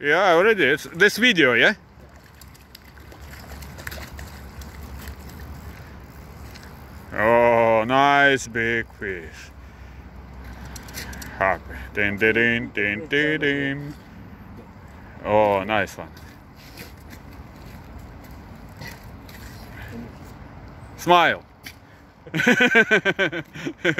Yeah, I already. It's this video, yeah? Oh, nice big fish. Happy. Din, din, din, din, din, din. Oh, nice one. Smile.